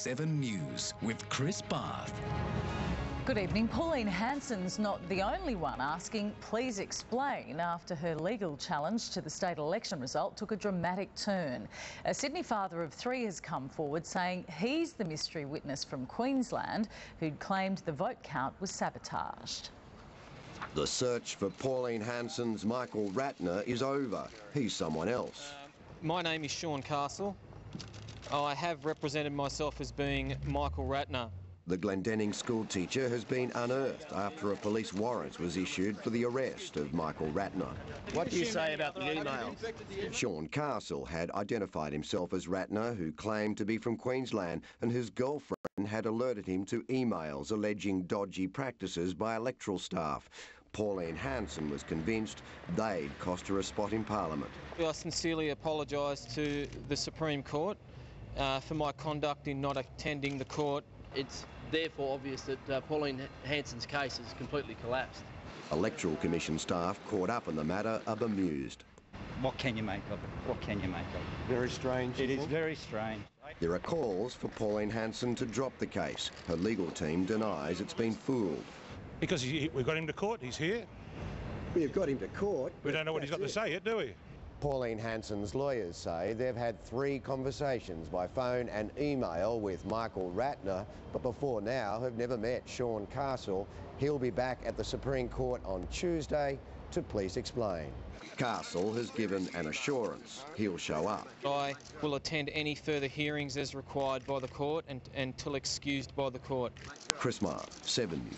7 News with Chris Bath. Good evening. Pauline Hanson's not the only one asking, please explain, after her legal challenge to the state election result took a dramatic turn. A Sydney father of three has come forward saying he's the mystery witness from Queensland who'd claimed the vote count was sabotaged. The search for Pauline Hanson's Michael Ratner is over. He's someone else. My name is Sean Castle. Oh, I have represented myself as being Michael Ratner. The Glendenning school teacher has been unearthed after a police warrant was issued for the arrest of Michael Ratner. What do you say about the email? Sean Castle had identified himself as Ratner, who claimed to be from Queensland, and his girlfriend had alerted him to emails alleging dodgy practices by electoral staff. Pauline Hanson was convinced they'd cost her a spot in Parliament. I sincerely apologise to the Supreme Court uh, for my conduct in not attending the court. It's therefore obvious that uh, Pauline Hanson's case has completely collapsed. Electoral Commission staff caught up in the matter are bemused. What can you make of it? What can you make of it? Very strange. It is very strange. There are calls for Pauline Hanson to drop the case. Her legal team denies it's been fooled. Because he, we've got him to court, he's here. We've got him to court. We don't know what he's got to say yet, do we? Pauline Hanson's lawyers say they've had three conversations by phone and email with Michael Ratner, but before now have never met Sean Castle. He'll be back at the Supreme Court on Tuesday to please explain. Castle has given an assurance he'll show up. I will attend any further hearings as required by the court and, until excused by the court. Chris Marr, 7 News.